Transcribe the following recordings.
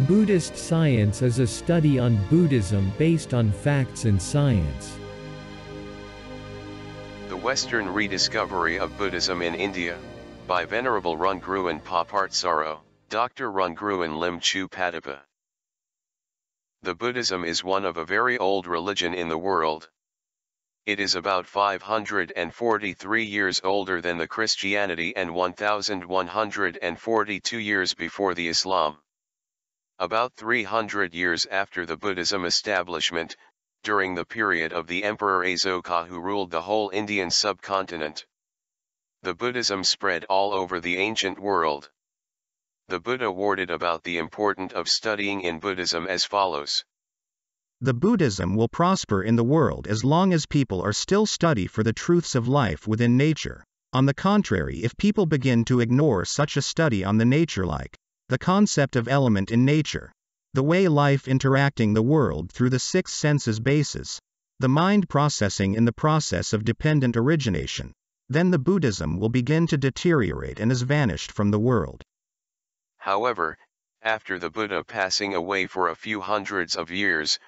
Buddhist science is a study on Buddhism based on facts and science. The Western Rediscovery of Buddhism in India, by Venerable Rungruang Papatsaro, Dr. Rungruang Limchoopatipa. The Buddhism is one of a very old religion in the world. It is about 543 years older than the Christianity and 1142 years before the Islam. About 300 years after the Buddhism establishment, during the period of the Emperor Asoka who ruled the whole Indian subcontinent. The Buddhism spread all over the ancient world. The Buddha worded about the importance of studying in Buddhism as follows. The Buddhism will prosper in the world as long as people are still study for the truths of life within nature. On the contrary, if people begin to ignore such a study on the nature like the concept of element in nature. The way life interacting the world through the six senses basis, The mind processing in the process of dependent origination. Then the Buddhism will begin to deteriorate and is vanished from the world. However, after the Buddha passing away for a few hundreds of years,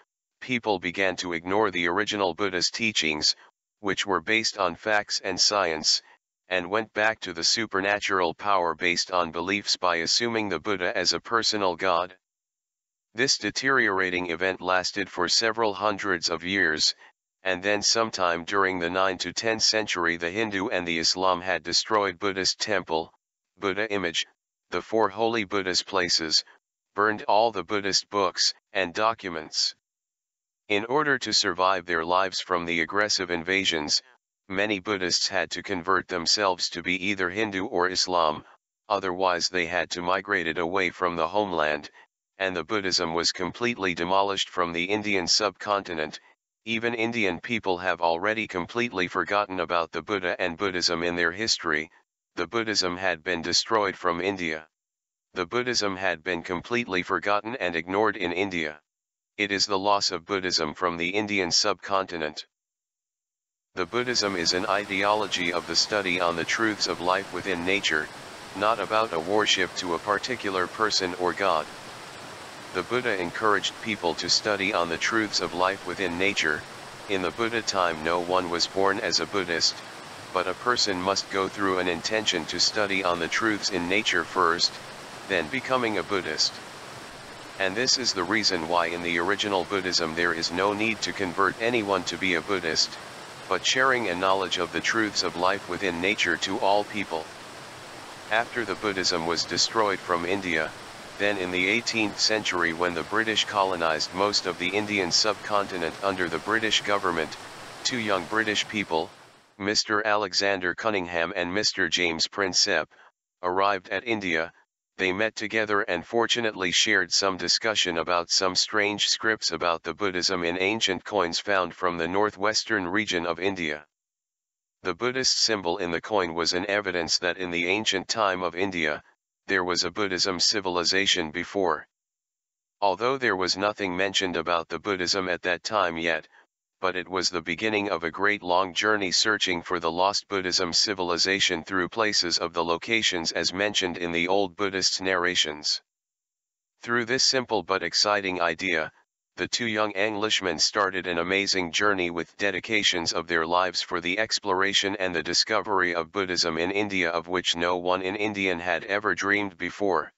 people began to ignore the original Buddha's teachings, which were based on facts and science, and went back to the supernatural power based on beliefs by assuming the Buddha as a personal god. This deteriorating event lasted for several hundreds of years, and then sometime during the 9 to 10th century the Hindu and the Islam had destroyed Buddhist temple, Buddha image, the four holy Buddhist places, burned all the Buddhist books and documents. In order to survive their lives from the aggressive invasions, many Buddhists had to convert themselves to be either Hindu or Islam, otherwise they had to migrate away from the homeland, and the Buddhism was completely demolished from the Indian subcontinent, even Indian people have already completely forgotten about the Buddha and Buddhism in their history, the Buddhism had been destroyed from India. The Buddhism had been completely forgotten and ignored in India. It is the loss of Buddhism from the Indian subcontinent. The Buddhism is an ideology of the study on the truths of life within nature, not about a worship to a particular person or God. The Buddha encouraged people to study on the truths of life within nature, in the Buddha time no one was born as a Buddhist, but a person must go through an intention to study on the truths in nature first, then becoming a Buddhist. And this is the reason why in the original Buddhism there is no need to convert anyone to be a Buddhist, but sharing a knowledge of the truths of life within nature to all people. After the Buddhism was destroyed from India, then in the 18th century when the British colonized most of the Indian subcontinent under the British government, two young British people, Mr. Alexander Cunningham and Mr. James Prinsep, arrived at India, they met together and fortunately shared some discussion about some strange scripts about the Buddhism in ancient coins found from the northwestern region of India. The Buddhist symbol in the coin was an evidence that in the ancient time of India, there was a Buddhism civilization before. Although there was nothing mentioned about the Buddhism at that time yet, but it was the beginning of a great long journey searching for the lost Buddhism civilization through places of the locations as mentioned in the old Buddhist narrations. Through this simple but exciting idea, the two young Englishmen started an amazing journey with dedications of their lives for the exploration and the discovery of Buddhism in India of which no one in Indian had ever dreamed before.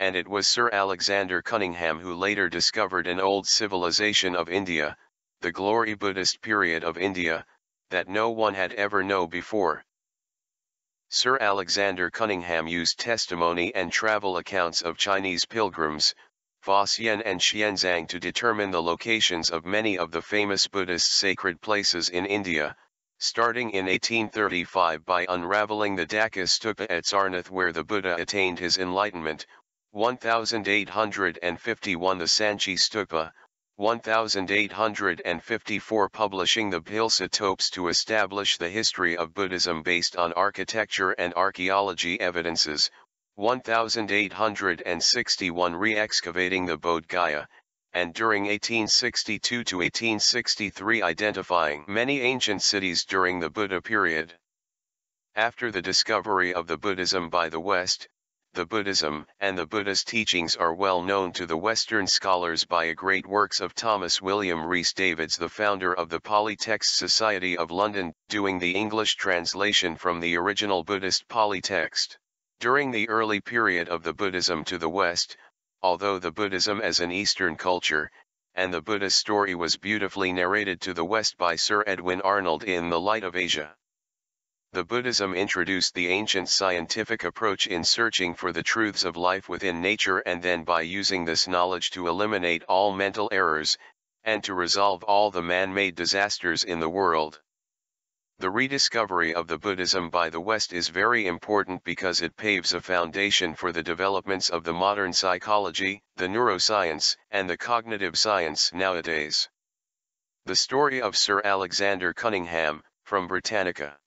And it was Sir Alexander Cunningham who later discovered an old civilization of India, the glory Buddhist period of India, that no one had ever known before. Sir Alexander Cunningham used testimony and travel accounts of Chinese pilgrims, Faxian and Xuanzang to determine the locations of many of the famous Buddhist sacred places in India, starting in 1835 by unraveling the Dhamek Stupa at Sarnath where the Buddha attained his enlightenment, 1851 the Sanchi Stupa, 1854 publishing the Bhilsa Topes to establish the history of Buddhism based on architecture and archaeology evidences, 1861 re-excavating the Bodh Gaya, and during 1862 to 1863 identifying many ancient cities during the Buddha period. After the discovery of the Buddhism by the West, the Buddhism and the Buddhist teachings are well known to the Western scholars by a great works of Thomas William Rhys Davids the founder of the Pali Text Society of London, doing the English translation from the original Buddhist Pali text. During the early period of the Buddhism to the West, although the Buddhism as an Eastern culture, and the Buddha story was beautifully narrated to the West by Sir Edwin Arnold in The Light of Asia. The Buddhism introduced the ancient scientific approach in searching for the truths of life within nature and then by using this knowledge to eliminate all mental errors, and to resolve all the man-made disasters in the world. The rediscovery of the Buddhism by the West is very important because it paves a foundation for the developments of the modern psychology, the neuroscience, and the cognitive science nowadays. The story of Sir Alexander Cunningham, from Britannica.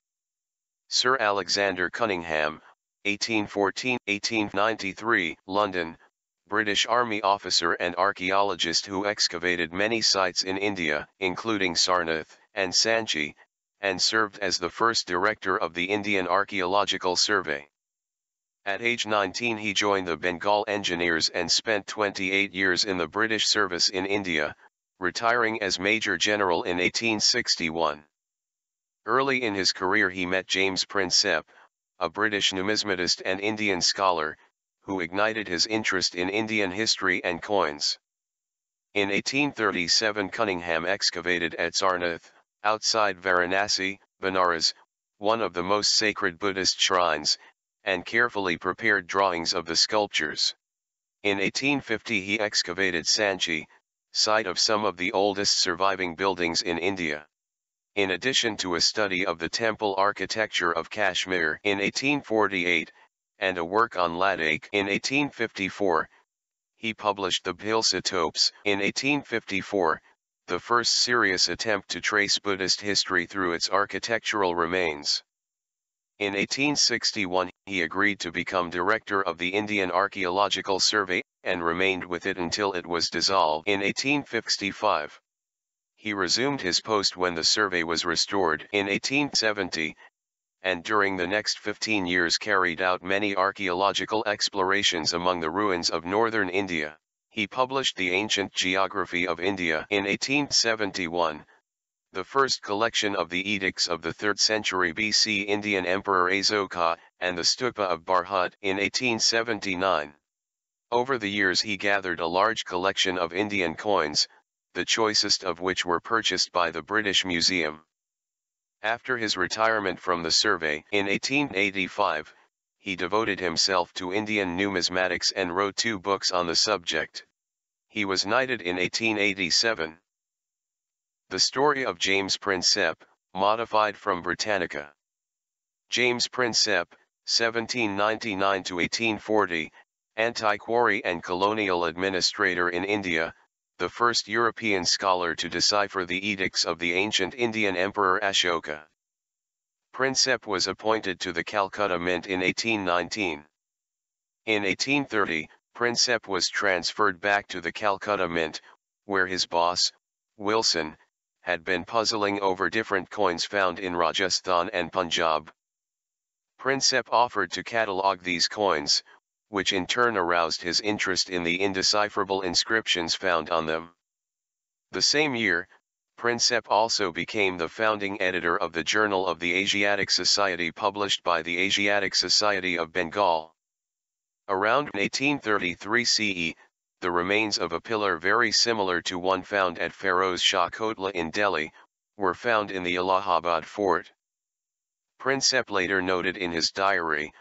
Sir Alexander Cunningham, 1814-1893, London, British Army officer and archaeologist who excavated many sites in India, including Sarnath and Sanchi, and served as the first director of the Indian Archaeological Survey. At age 19 he joined the Bengal Engineers and spent 28 years in the British service in India, retiring as Major General in 1861. Early in his career he met James Prinsep, a British numismatist and Indian scholar, who ignited his interest in Indian history and coins. In 1837 Cunningham excavated at Sarnath, outside Varanasi, Benares, one of the most sacred Buddhist shrines, and carefully prepared drawings of the sculptures. In 1850 he excavated Sanchi, site of some of the oldest surviving buildings in India. In addition to a study of the temple architecture of Kashmir in 1848, and a work on Ladakh in 1854, he published the Bhilsa in 1854, the first serious attempt to trace Buddhist history through its architectural remains. In 1861 he agreed to become director of the Indian Archaeological Survey, and remained with it until it was dissolved in 1865. He resumed his post when the survey was restored in 1870, and during the next 15 years carried out many archaeological explorations among the ruins of northern India. He published The Ancient Geography of India in 1871, the first collection of the edicts of the 3rd century BC Indian Emperor Asoka, and the Stupa of Bharhut in 1879. Over the years he gathered a large collection of Indian coins, the choicest of which were purchased by the British Museum. After his retirement from the survey in 1885, he devoted himself to Indian numismatics and wrote two books on the subject. He was knighted in 1887. The story of James Prinsep, modified from Britannica. James Prinsep, 1799-1840, antiquary and colonial administrator in India, the first European scholar to decipher the edicts of the ancient Indian Emperor Ashoka. Prinsep was appointed to the Calcutta Mint in 1819. In 1830, Prinsep was transferred back to the Calcutta Mint, where his boss, Wilson, had been puzzling over different coins found in Rajasthan and Punjab. Prinsep offered to catalogue these coins, which in turn aroused his interest in the indecipherable inscriptions found on them. The same year, Prinsep also became the founding editor of the Journal of the Asiatic Society published by the Asiatic Society of Bengal. Around 1833 CE, the remains of a pillar very similar to one found at Feroz Shah Kotla in Delhi, were found in the Allahabad fort. Prinsep later noted in his diary,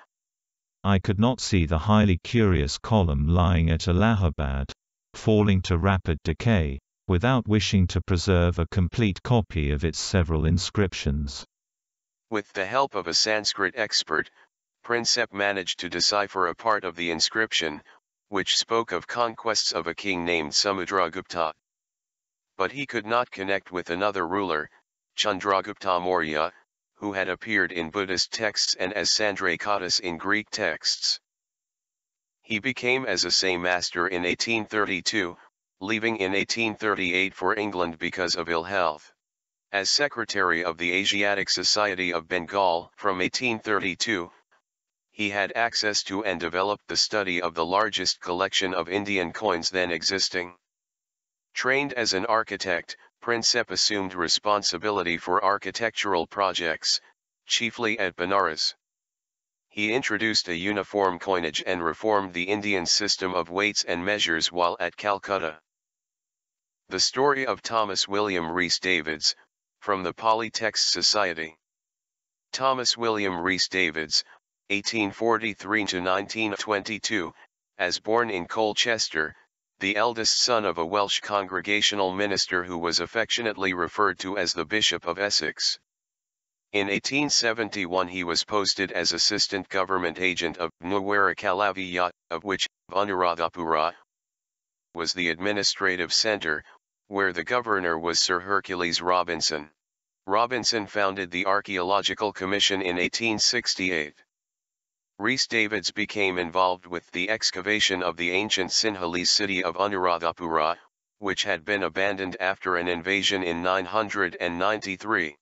I could not see the highly curious column lying at Allahabad, falling to rapid decay, without wishing to preserve a complete copy of its several inscriptions. With the help of a Sanskrit expert, Prinsep managed to decipher a part of the inscription, which spoke of conquests of a king named Samudragupta. But he could not connect with another ruler, Chandragupta Maurya, who had appeared in Buddhist texts and as Sandrokottos in Greek texts. He became as a Say master in 1832, leaving in 1838 for England because of ill health. As secretary of the Asiatic Society of Bengal from 1832, he had access to and developed the study of the largest collection of Indian coins then existing. Trained as an architect, Prinsep assumed responsibility for architectural projects, chiefly at Benares. He introduced a uniform coinage and reformed the Indian system of weights and measures while at Calcutta. The story of Thomas William Rhys Davids, from the Pali Text Society. Thomas William Rhys Davids, 1843 to 1922, as born in Colchester, the eldest son of a Welsh congregational minister who was affectionately referred to as the Bishop of Essex. In 1871 he was posted as assistant government agent of Nuwara Kalaviya, of which, Anuradhapura, was the administrative center, where the governor was Sir Hercules Robinson. Robinson founded the Archaeological Commission in 1868. Rhys Davids became involved with the excavation of the ancient Sinhalese city of Anuradhapura, which had been abandoned after an invasion in 993.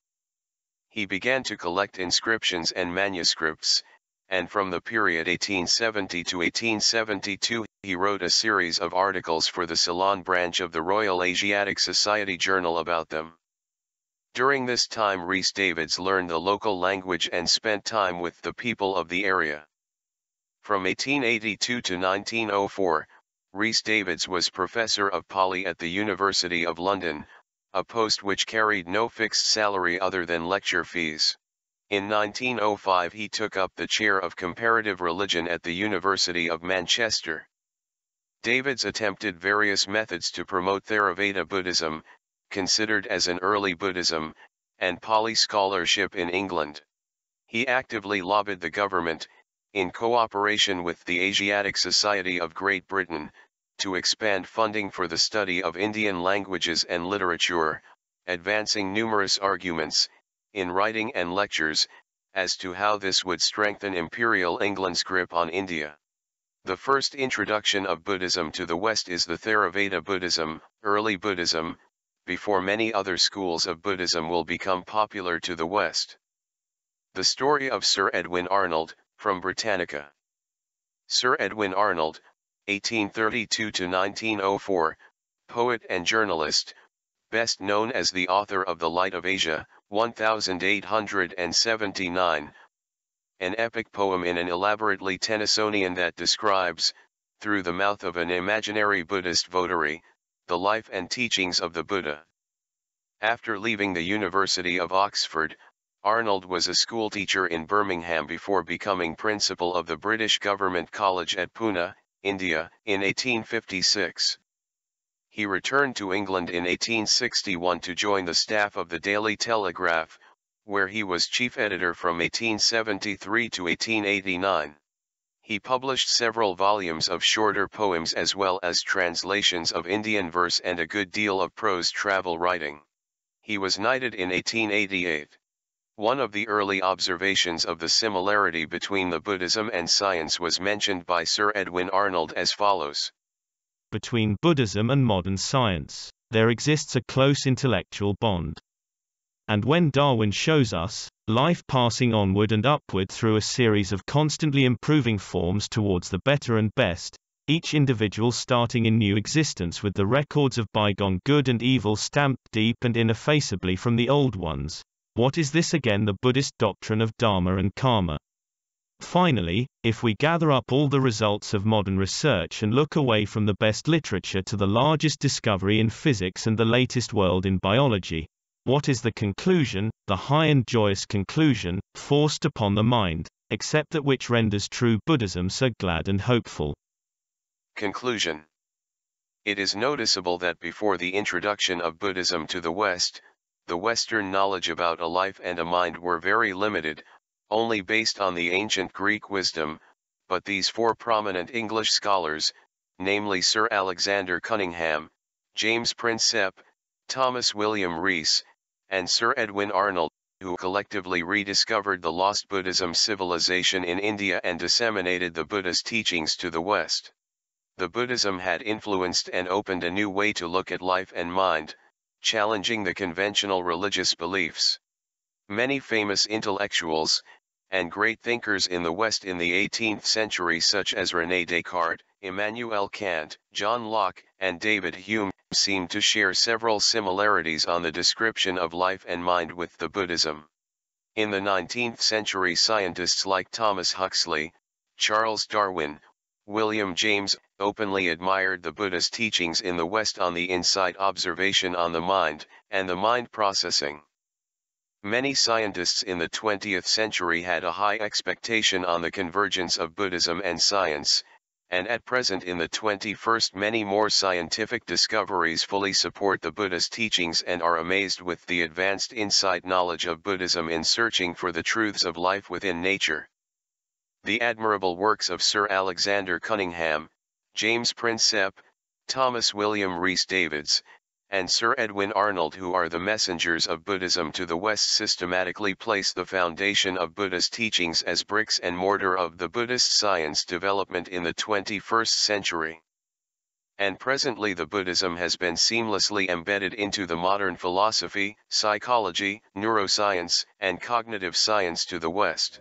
He began to collect inscriptions and manuscripts, and from the period 1870 to 1872 he wrote a series of articles for the Ceylon branch of the Royal Asiatic Society Journal about them. During this time Rhys Davids learned the local language and spent time with the people of the area. From 1882 to 1904, Rhys Davids was Professor of Pali at the University of London, a post which carried no fixed salary other than lecture fees. In 1905 he took up the chair of comparative religion at the University of Manchester. Davids attempted various methods to promote Theravada Buddhism, considered as an early Buddhism, and Pali scholarship in England. He actively lobbied the government, in cooperation with the Asiatic Society of Great Britain, to expand funding for the study of Indian languages and literature, advancing numerous arguments, in writing and lectures, as to how this would strengthen Imperial England's grip on India. The first introduction of Buddhism to the West is the Theravada Buddhism, early Buddhism, before many other schools of Buddhism will become popular to the West. The story of Sir Edwin Arnold, from Britannica. Sir Edwin Arnold, 1832-1904, poet and journalist, best known as the author of The Light of Asia, 1879, an epic poem in an elaborately Tennysonian that describes, through the mouth of an imaginary Buddhist votary, the life and teachings of the Buddha. After leaving the University of Oxford, Arnold was a schoolteacher in Birmingham before becoming principal of the British Government College at Pune, India, in 1856. He returned to England in 1861 to join the staff of the Daily Telegraph, where he was chief editor from 1873 to 1889. He published several volumes of shorter poems as well as translations of Indian verse and a good deal of prose travel writing. He was knighted in 1888. One of the early observations of the similarity between the Buddhism and science was mentioned by Sir Edwin Arnold as follows. Between Buddhism and modern science, there exists a close intellectual bond. And when Darwin shows us, life passing onward and upward through a series of constantly improving forms towards the better and best, each individual starting in new existence with the records of bygone good and evil stamped deep and ineffaceably from the old ones. What is this again the Buddhist doctrine of Dharma and Karma? Finally, if we gather up all the results of modern research and look away from the best literature to the largest discovery in physics and the latest world in biology, what is the conclusion, the high and joyous conclusion, forced upon the mind, except that which renders true Buddhism so glad and hopeful? Conclusion It is noticeable that before the introduction of Buddhism to the West, the Western knowledge about a life and a mind were very limited, only based on the ancient Greek wisdom, but these four prominent English scholars, namely Sir Alexander Cunningham, James Prinsep, Thomas William Rhys, and Sir Edwin Arnold, who collectively rediscovered the lost Buddhism civilization in India and disseminated the Buddha's teachings to the West. The Buddhism had influenced and opened a new way to look at life and mind, challenging the conventional religious beliefs. Many famous intellectuals, and great thinkers in the West in the 18th century such as René Descartes, Immanuel Kant, John Locke, and David Hume, seem to share several similarities on the description of life and mind with the Buddhism. In the 19th century scientists like Thomas Huxley, Charles Darwin, William James, openly admired the Buddha's teachings in the West on the insight observation on the mind, and the mind processing. Many scientists in the 20th century had a high expectation on the convergence of Buddhism and science, and at present in the 21st many more scientific discoveries fully support the Buddha's teachings and are amazed with the advanced insight knowledge of Buddhism in searching for the truths of life within nature. The admirable works of Sir Alexander Cunningham, James Prinsep, Thomas William Rhys Davids, and Sir Edwin Arnold who are the messengers of Buddhism to the West systematically place the foundation of Buddha's teachings as bricks and mortar of the Buddhist science development in the 21st century. And presently the Buddhism has been seamlessly embedded into the modern philosophy, psychology, neuroscience, and cognitive science to the West.